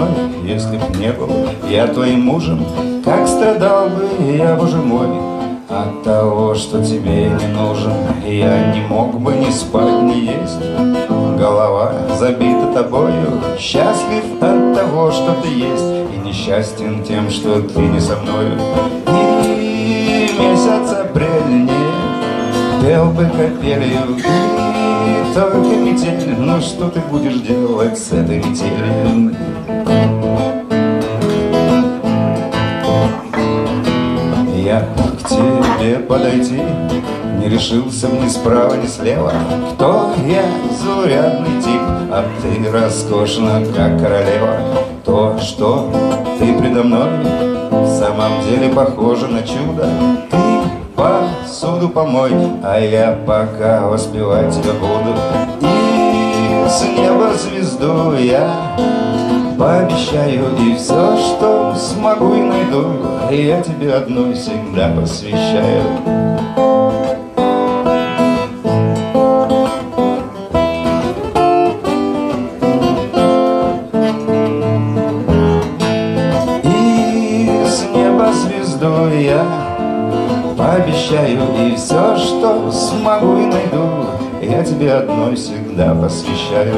мной, если б не был я твоим мужем, как страдал бы я, боже мой, от того, что тебе не нужен, я не мог бы ни спать, ни есть. Голова забита тобою, счастлив от того, что ты есть, и несчастен тем, что ты не со мною. И месяц апрель не пел бы капелью, и только метель, ну что ты будешь делать с этой метелью? Я к тебе подойти Не решился ни справа, ни слева. Кто я, заурядный тип? А ты роскошна, как королева. То, что ты предо мной В самом деле похоже на чудо. Ты посуду помой А я пока воспевать тебя буду. И с неба звезду я Пообещаю и все, что смогу и найду Я тебе одной всегда посвящаю. И неба звезду я Пообещаю и все, что смогу и найду Я тебе одной всегда посвящаю